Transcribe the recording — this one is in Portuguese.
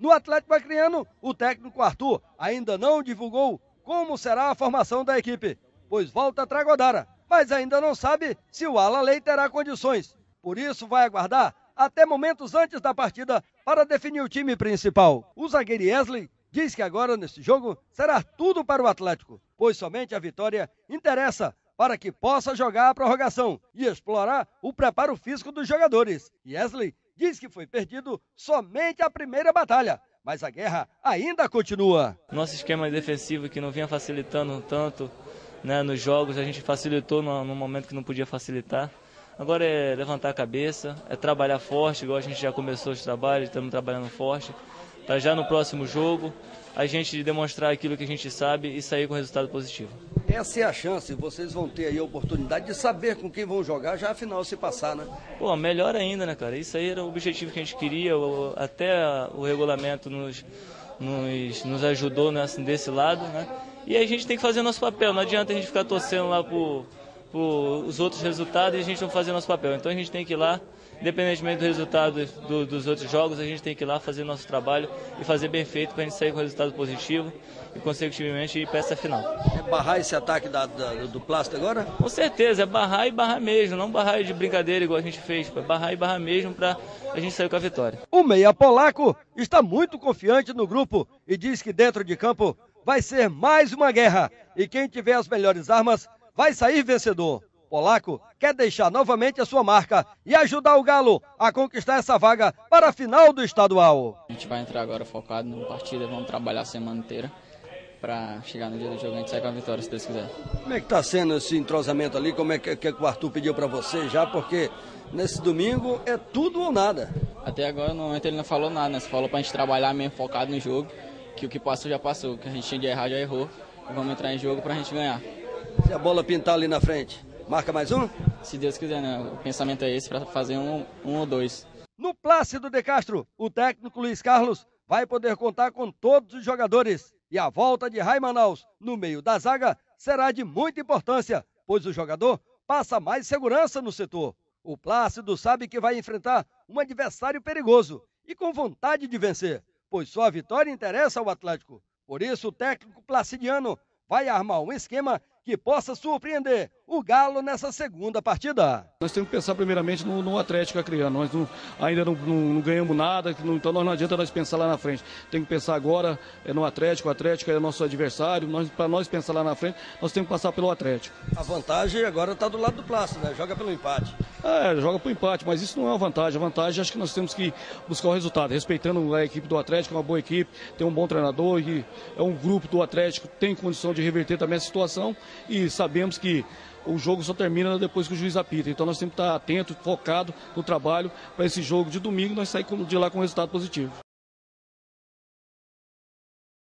No Atlético Acreano, o técnico Arthur ainda não divulgou como será a formação da equipe, pois volta a Tragodara, mas ainda não sabe se o Alalei terá condições. Por isso vai aguardar até momentos antes da partida para definir o time principal. O zagueiro Wesley diz que agora nesse jogo será tudo para o Atlético, pois somente a vitória interessa para que possa jogar a prorrogação e explorar o preparo físico dos jogadores. Wesley diz que foi perdido somente a primeira batalha, mas a guerra ainda continua. Nosso esquema defensivo que não vinha facilitando tanto né, nos jogos, a gente facilitou no, no momento que não podia facilitar. Agora é levantar a cabeça, é trabalhar forte, igual a gente já começou os trabalhos, estamos trabalhando forte, para já no próximo jogo a gente demonstrar aquilo que a gente sabe e sair com resultado positivo. Essa é a chance, vocês vão ter aí a oportunidade de saber com quem vão jogar já afinal se passar, né? Pô, melhor ainda, né, cara? Isso aí era o objetivo que a gente queria, até o regulamento nos, nos, nos ajudou nessa, desse lado, né? E a gente tem que fazer nosso papel, não adianta a gente ficar torcendo lá por, por os outros resultados e a gente não fazer nosso papel. Então a gente tem que ir lá independentemente do resultado do, dos outros jogos, a gente tem que ir lá fazer nosso trabalho e fazer bem feito para a gente sair com resultado positivo e consecutivamente ir para essa final. É barrar esse ataque da, da, do plástico agora? Com certeza, é barrar e barrar mesmo, não barrar de brincadeira igual a gente fez, é barrar e barrar mesmo para a gente sair com a vitória. O meia polaco está muito confiante no grupo e diz que dentro de campo vai ser mais uma guerra e quem tiver as melhores armas vai sair vencedor. Polaco quer deixar novamente a sua marca e ajudar o Galo a conquistar essa vaga para a final do estadual. A gente vai entrar agora focado na partida, vamos trabalhar a semana inteira para chegar no dia do jogo e a gente sair com a vitória, se Deus quiser. Como é que está sendo esse entrosamento ali? Como é que, que o Arthur pediu para você já? Porque nesse domingo é tudo ou nada. Até agora, no momento, ele não falou nada, né? Só falou para a gente trabalhar mesmo focado no jogo, que o que passou já passou, o que a gente tinha de errar já errou. E vamos entrar em jogo para a gente ganhar. Se a bola pintar ali na frente, Marca mais um? Se Deus quiser, né? O pensamento é esse para fazer um, um ou dois. No Plácido de Castro, o técnico Luiz Carlos vai poder contar com todos os jogadores. E a volta de Rai Manaus no meio da zaga será de muita importância, pois o jogador passa mais segurança no setor. O Plácido sabe que vai enfrentar um adversário perigoso e com vontade de vencer, pois só a vitória interessa ao Atlético. Por isso, o técnico placidiano vai armar um esquema que possa surpreender o Galo nessa segunda partida. Nós temos que pensar primeiramente no, no Atlético Acreano. Nós não, ainda não, não, não, ganhamos nada, então não adianta nós pensar lá na frente. Tem que pensar agora é no Atlético. O Atlético é nosso adversário. Nós, Para nós pensar lá na frente, nós temos que passar pelo Atlético. A vantagem agora está do lado do Plácido, né? Joga pelo empate. É, joga pelo empate, mas isso não é uma vantagem. A vantagem acho que nós temos que buscar o resultado, respeitando a equipe do Atlético, é uma boa equipe, tem um bom treinador e é um grupo do Atlético, tem condição de reverter também a situação e sabemos que o jogo só termina depois que o juiz apita. Então nós temos que estar atento, focado no trabalho para esse jogo de domingo nós sair de lá com um resultado positivo.